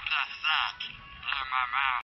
Stop that sock. In my mouth.